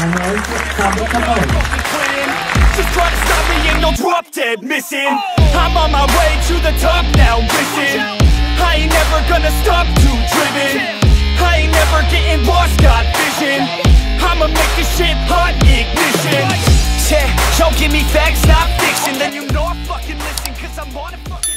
Just try to stop me and you'll drop dead missing I'm on my way to the top now, listen I ain't never gonna stop too driven I ain't never getting lost, got vision I'ma make this shit hot, ignition Yeah, don't give me facts, not fiction. Then you know I fucking listen Cause I'm on a